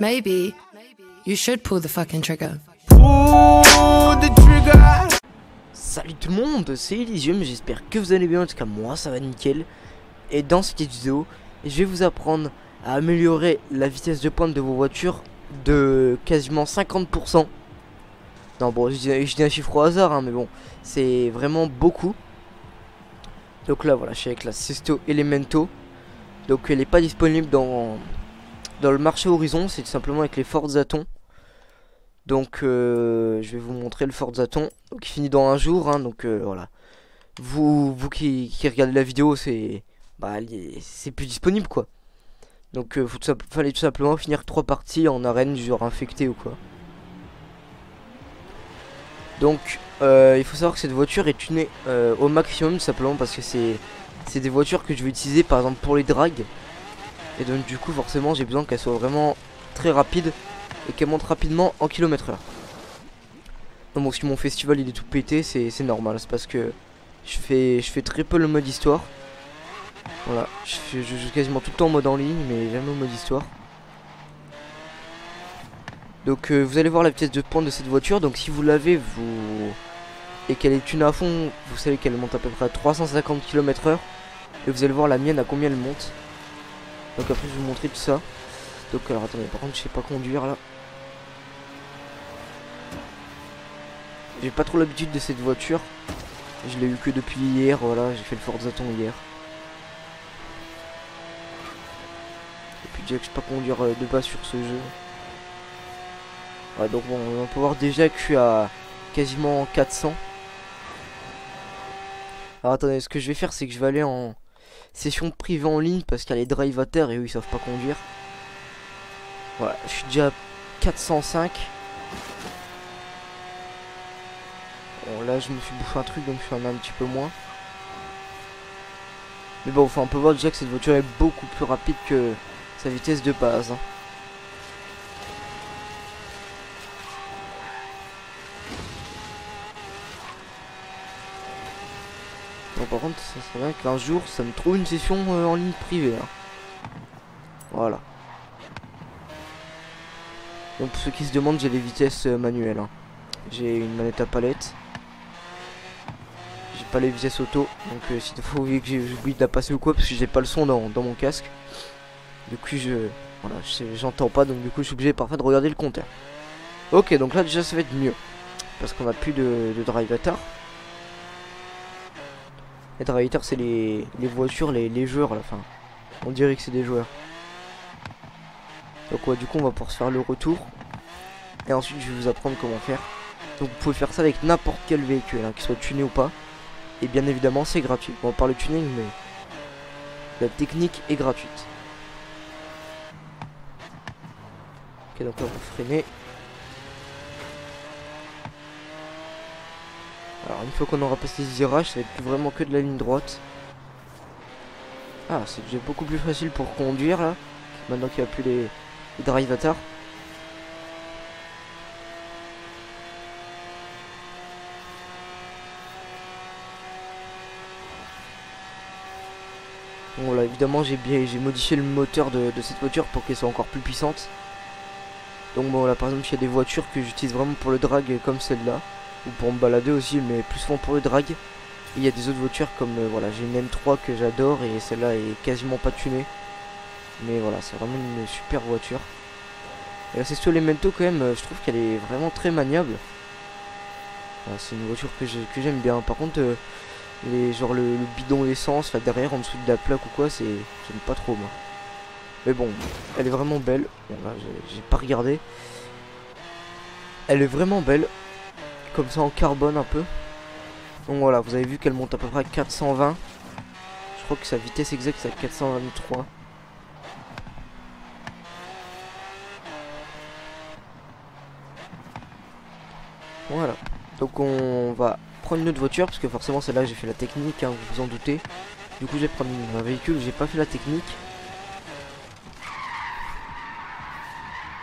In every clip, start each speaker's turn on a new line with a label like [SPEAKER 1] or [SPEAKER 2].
[SPEAKER 1] Maybe you should pull the fucking trigger.
[SPEAKER 2] Salut tout le monde, c'est Elysium, j'espère que vous allez bien, en tout cas moi ça va nickel. Et dans cette vidéo, je vais vous apprendre à améliorer la vitesse de pointe de vos voitures de quasiment 50%. Non bon, je dis, je dis un chiffre au hasard, hein, mais bon, c'est vraiment beaucoup. Donc là voilà, je suis avec la Sesto Elemento. Donc elle n'est pas disponible dans, dans le marché Horizon, c'est tout simplement avec les Forza Ton. Donc euh, je vais vous montrer le Forza Ton qui finit dans un jour. Hein, donc euh, voilà. Vous, vous qui, regardez la vidéo, c'est bah, c'est plus disponible quoi. Donc euh, faut tout, fallait tout simplement finir trois parties en arène genre infecté ou quoi. Donc il faut savoir que cette voiture est tunée au maximum simplement parce que c'est c'est des voitures que je vais utiliser par exemple pour les drags. Et donc du coup forcément j'ai besoin qu'elles soient vraiment très rapides et qu'elles montent rapidement en kilomètre heure. Donc bon, si mon festival il est tout pété c'est normal, c'est parce que je fais, je fais très peu le mode histoire. Voilà, je, joue quasiment tout le temps en mode en ligne mais jamais au mode histoire. Donc euh, vous allez voir la vitesse de pointe de cette voiture, donc si vous l'avez vous et qu'elle est tunée à fond, vous savez qu'elle monte à peu près à 350 km heure. Et vous allez voir la mienne à combien elle monte. Donc après je vais vous montrer tout ça. Donc alors attendez, par contre je sais pas conduire là. J'ai pas trop l'habitude de cette voiture. Je l'ai eu que depuis hier, voilà, j'ai fait le Forza Ton hier. Et puis déjà que je sais pas conduire euh, de bas sur ce jeu. Ouais, donc bon, on peut voir déjà que à quasiment 400. Alors attendez, ce que je vais faire, c'est que je vais aller en session privée en ligne parce qu'il y a les drive et eux ils savent pas conduire. Voilà, je suis déjà à 405. Bon, là je me suis bouffé un truc donc je suis en un petit peu moins. Mais bon, enfin, on peut voir déjà que cette voiture est beaucoup plus rapide que sa vitesse de base. Hein. par ça serait vrai qu'un jour, ça me trouve une session euh, en ligne privée. Hein. Voilà. Donc pour ceux qui se demandent, j'ai les vitesses euh, manuelles. Hein. J'ai une manette à palette. J'ai pas les vitesses auto. Donc euh, si fois vous que j'oublie de la passer ou quoi, parce que j'ai pas le son dans, mon casque. Du coup, je voilà, j'entends pas, donc du coup, je suis obligé parfois de regarder le compteur. Ok, donc là déjà, ça va être mieux. Parce qu'on a plus de, de drivatar. Les drivers c'est les, voitures, les, joueurs à la fin. On dirait que c'est des joueurs. Donc ouais, du coup, on va pouvoir se faire le retour. Et ensuite, je vais vous apprendre comment faire. Donc vous pouvez faire ça avec n'importe quel véhicule, hein, qu'il soit tuné ou pas. Et bien évidemment, c'est gratuit. On va parler tuning, mais la technique est gratuite. Ok, donc là, vous freinez. Alors une fois qu'on aura passé les virages, ça va être plus vraiment que de la ligne droite. Ah, c'est déjà beaucoup plus facile pour conduire là. Maintenant qu'il n'y a plus les, les. Bon là évidemment j'ai bien modifié le moteur de, de cette voiture pour qu'elle soit encore plus puissante. Donc bon là par exemple il y a des voitures que j'utilise vraiment pour le drag comme celle-là ou pour me balader aussi, mais plus souvent pour le drag. Il y a des autres voitures comme euh, voilà, j'ai une M3 que j'adore et celle-là est quasiment pas tunée. Mais voilà, c'est vraiment une super voiture. Et là, c'est sur les Elemento quand même, euh, je trouve qu'elle est vraiment très maniable. c'est une voiture que j'aime bien. Par contre, euh, les, genre le, bidon d'essence là derrière en dessous de la plaque ou quoi, c'est j'aime pas trop moi. Mais bon, elle est vraiment belle. J'ai pas regardé. Elle est vraiment belle comme ça en carbone un peu. Donc voilà, vous avez vu qu'elle monte à peu près à 420. Je crois que sa vitesse exacte c'est à 423. Voilà. Donc on va prendre une autre voiture parce que forcément celle-là j'ai fait la technique, hein, vous vous en doutez. Du coup vais prendre un véhicule, j'ai pas fait la technique.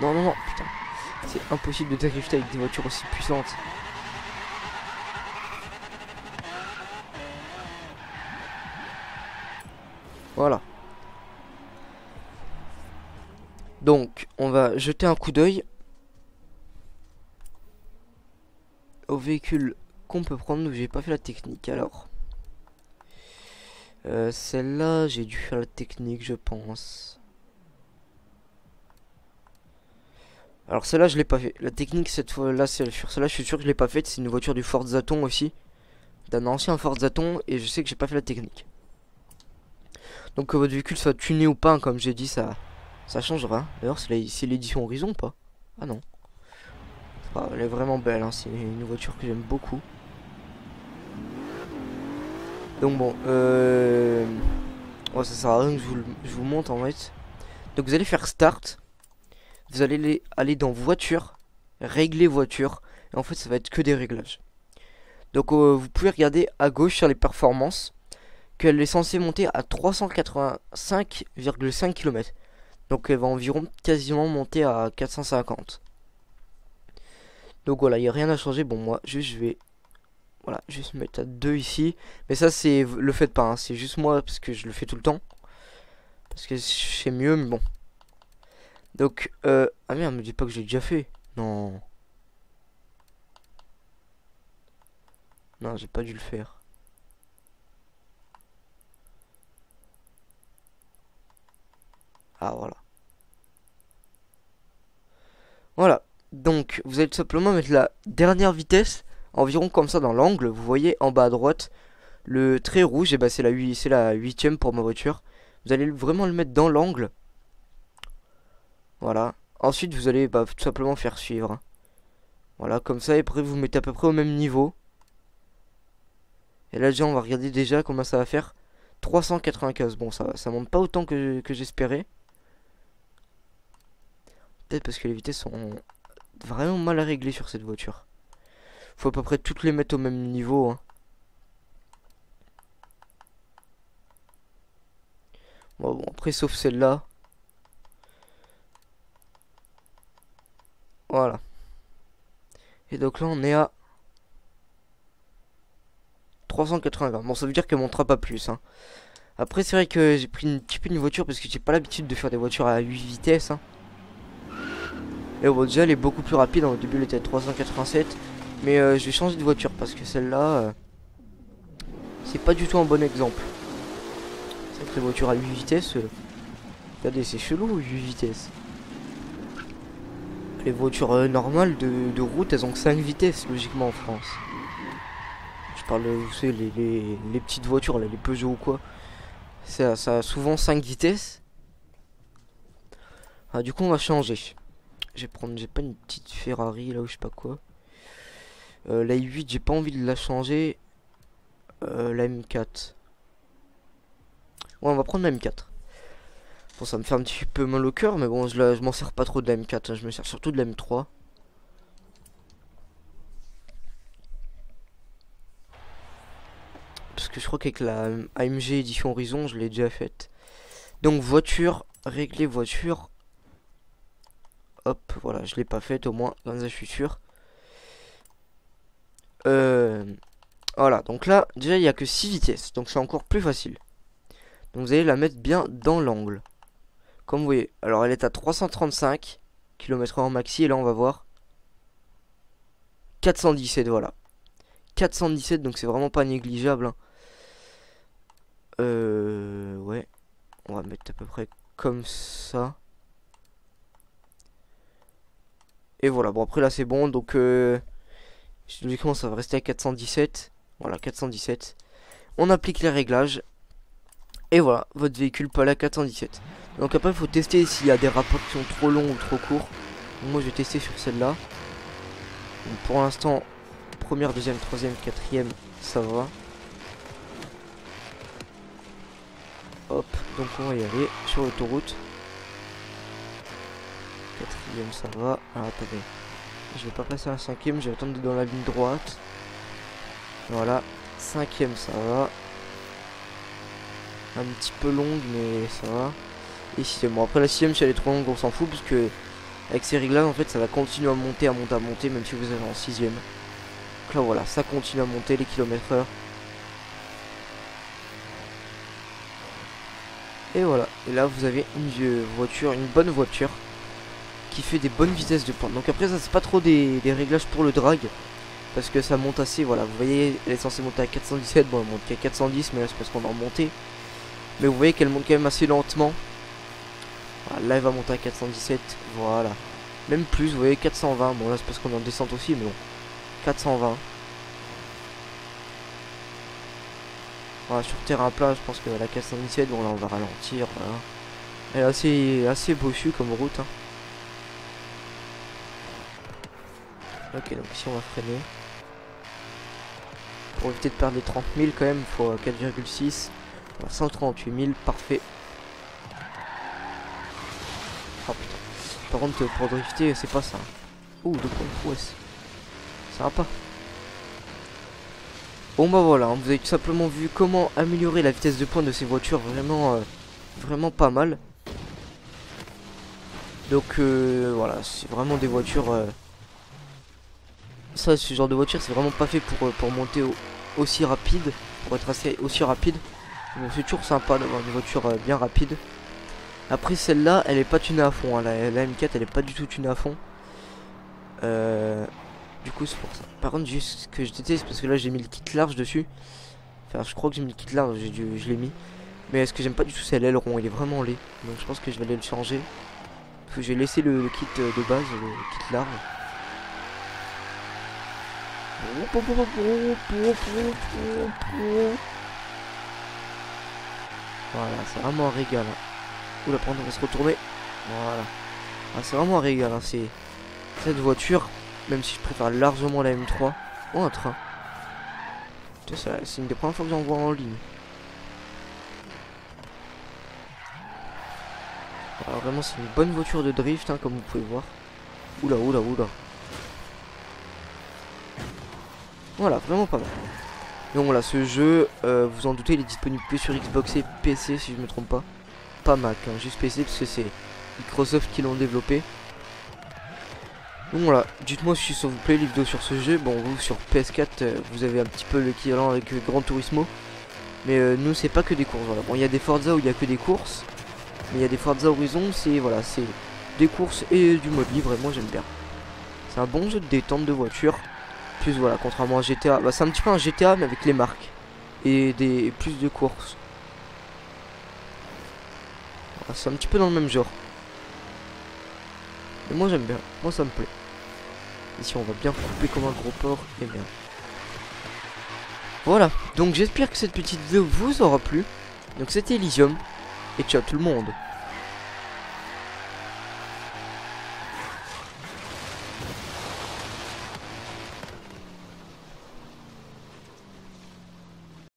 [SPEAKER 2] Non non non putain. C'est impossible de drifter avec des voitures aussi puissantes. Voilà. Donc, on va jeter un coup d'œil au véhicule qu'on peut prendre. J'ai pas fait la technique alors. Euh, celle-là, j'ai dû faire la technique, je pense. Alors celle-là, je l'ai pas fait. La technique, cette fois-là, c'est celle-là, je suis sûr que je l'ai pas faite. C'est une voiture du Ford Zaton aussi. D'un ancien Ford Zaton. Et je sais que j'ai pas fait la technique. Donc que votre véhicule soit tuné ou pas, comme j'ai dit, ça ça changera. D'ailleurs, c'est l'édition Horizon ou pas? Ah non. elle est vraiment belle, hein. c'est une voiture que j'aime beaucoup. Donc bon, euh... Oh, ça sert à rien que je vous, je montre en fait. Donc vous allez faire Start. Vous allez aller dans Voiture, Régler Voiture. Et en fait, ça va être que des réglages. Donc euh, vous pouvez regarder à gauche sur les performances qu'elle est censée monter à 385,5 km. Donc elle va environ quasiment monter à 450. Donc voilà, il n'y a rien à changer. Bon, moi, juste je vais... Voilà, juste mettre à 2 ici. Mais ça, c'est... Le faites pas, hein. c'est juste moi, parce que je le fais tout le temps. Parce que c'est mieux, mais bon. Donc, euh... Ah merde, me dis pas que j'ai déjà fait. Non. Non, j'ai pas dû le faire. Ah voilà. Voilà. Donc vous allez tout simplement mettre la dernière vitesse environ comme ça dans l'angle. Vous voyez en bas à droite le trait rouge. Et bah c'est la c'est la huitième pour ma voiture. Vous allez vraiment le mettre dans l'angle. Voilà. Ensuite vous allez bah, tout simplement faire suivre. Voilà comme ça et après vous mettez à peu près au même niveau. Et là déjà on va regarder déjà comment ça va faire. 395. Bon ça ça monte pas autant que j'espérais. Peut-être parce que les vitesses sont vraiment mal à régler sur cette voiture. Faut à peu près toutes les mettre au même niveau. Hein. Bon, après, sauf celle-là. Voilà. Et donc là, on est à 380. Bon, ça veut dire qu'elle montera pas plus. Hein. Après, c'est vrai que j'ai pris un petit peu une voiture parce que j'ai pas l'habitude de faire des voitures à 8 vitesses. Hein. Et bon, déjà, elle est beaucoup plus rapide. Au début, elle était à 387. Mais euh, je vais changer de voiture parce que celle-là, euh, c'est pas du tout un bon exemple. Cette voiture à 8 vitesses, euh, regardez, c'est chelou, 8 vitesses. Les voitures normales de, route, elles ont que 5 vitesses, logiquement, en France. Je parle, vous savez, les, petites voitures, les Peugeot ou quoi. Ça, ça a souvent 5 vitesses. Ah, du coup, on va changer. Je prendre, j'ai pas une petite Ferrari là ou je sais pas quoi. Euh, la i8, j'ai pas envie de la changer. Euh, la M4. Ouais, on va prendre la M4. Bon, ça me fait un petit peu mal au cœur, mais bon, je, je m'en sers pas trop de la M4. Hein. je me sers surtout de la M3. Parce que je crois qu'avec la AMG édition Horizon, je l'ai déjà faite. Donc, voiture, régler voiture. Hop, voilà, je l'ai pas fait au moins, dans je suis. Euh, voilà, donc là, déjà, il n'y a que 6 vitesses, donc c'est encore plus facile. Donc vous allez la mettre bien dans l'angle. Comme vous voyez, alors elle est à 335 km/h maxi, et là on va voir 417, voilà. 417, donc c'est vraiment pas négligeable. Hein. Euh, ouais, on va mettre à peu près comme ça. Et voilà, bon après là c'est bon, donc euh, logiquement ça va rester à 417. Voilà, 417. On applique les réglages. Et voilà, votre véhicule peut aller à 417. Donc après il faut tester s'il y a des rapports qui sont trop longs ou trop courts. moi je vais tester sur celle-là. Pour l'instant, première, deuxième, troisième, quatrième, ça va. Hop, donc on va y aller sur l'autoroute. Quatrième, ça va. Alors, attendez. Je vais pas passer à la cinquième, je vais attendre dans la ligne droite. Voilà. Cinquième, ça va. Un petit peu longue, mais ça va. Et sixième. Bon, après la sixième, si elle est trop longue, on s'en fout, parce que avec ces réglages, en fait, ça va continuer à monter, à monter, à monter, même si vous êtes en sixième. Donc là, voilà, ça continue à monter les kilomètres heure. Et voilà. Et là, vous avez une voiture, une bonne voiture qui fait des bonnes vitesses de pointe. Donc après ça c'est pas trop des, réglages pour le drag parce que ça monte assez, voilà, vous voyez, elle est censée monter à 417, bon elle monte qu'à 410, mais là c'est parce qu'on a remonté. Mais vous voyez qu'elle monte quand même assez lentement. Voilà, là elle va monter à 417, voilà. Même plus, vous voyez, 420, bon là c'est parce qu'on est en descente aussi, mais bon. 420. Voilà, sur terrain plat, je pense que la 417, bon là on va ralentir. Elle est assez, assez bossu comme route. Hein. Ok, donc ici on va freiner. Pour éviter de perdre les 30 000 quand même, faut 4,6. 138 000, parfait. Oh putain. Par contre, pour drifter, c'est pas ça. Ouh, de points Ça va pas. Bon bah voilà, hein, vous avez tout simplement vu comment améliorer la vitesse de pointe de ces voitures, vraiment, euh, vraiment pas mal. Donc euh, voilà, c'est vraiment des voitures euh, ça, ce genre de voiture, c'est vraiment pas fait pour, euh, pour monter aussi rapide, pour être assez aussi rapide. Mais c'est toujours sympa d'avoir une voiture euh, bien rapide. Après, celle-là, elle est pas tunée à fond. Hein. La, M4, elle est pas du tout tunée à fond. Euh, du coup, c'est pour ça. Par contre, juste ce que je déteste, parce que là, j'ai mis le kit large dessus. Enfin, je crois que j'ai mis le kit large, je l'ai mis. Mais ce que j'aime pas du tout, c'est l'aileron. Il est vraiment laid. Donc, je pense que je vais aller le changer. Parce que j'ai laissé le, kit de base, le kit large. Voilà, c'est vraiment un régal. Hein. Oula, on va se retourner. Voilà. Ah, c'est vraiment un régal. Hein. C'est cette voiture, même si je préfère largement la M3. Oh, un train. C'est une des premières fois que j'en vois en ligne. Alors, vraiment, c'est une bonne voiture de drift, hein, comme vous pouvez voir. Oula, oula, oula. Voilà, vraiment pas mal. Donc voilà, ce jeu, euh, vous en doutez, il est disponible que sur Xbox et PC si je me trompe pas. Pas Mac, hein, juste PC parce que c'est Microsoft qui l'ont développé. Donc voilà, dites-moi si ça vous plaît les vidéos sur ce jeu. Bon, vous sur PS4, euh, vous avez un petit peu l'équivalent avec Gran Turismo. Mais euh, nous, c'est pas que des courses. Voilà. Bon, il y a des Forza où il y a que des courses. Mais il y a des Forza Horizon, c'est voilà, c'est des courses et du mode libre. Et moi, j'aime bien. C'est un bon jeu de détente de voiture plus voilà, contrairement à GTA, bah, c'est un petit peu un GTA mais avec les marques et des plus de courses. c'est un petit peu dans le même genre. Et moi j'aime bien, moi ça me plaît. Ici on va bien couper comme un gros porc et bien. Voilà, donc j'espère que cette petite vidéo vous aura plu. Donc c'était Elysium et ciao tout le monde.